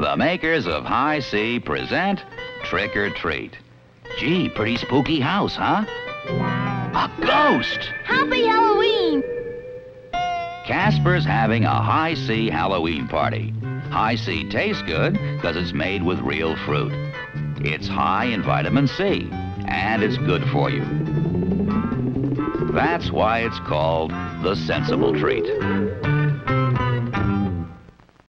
The makers of Hi-C present Trick or Treat. Gee, pretty spooky house, huh? A ghost! Happy Halloween! Casper's having a Hi-C Halloween party. Hi-C tastes good because it's made with real fruit. It's high in vitamin C, and it's good for you. That's why it's called the sensible treat.